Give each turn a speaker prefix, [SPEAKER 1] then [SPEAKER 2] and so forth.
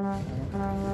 [SPEAKER 1] Ano?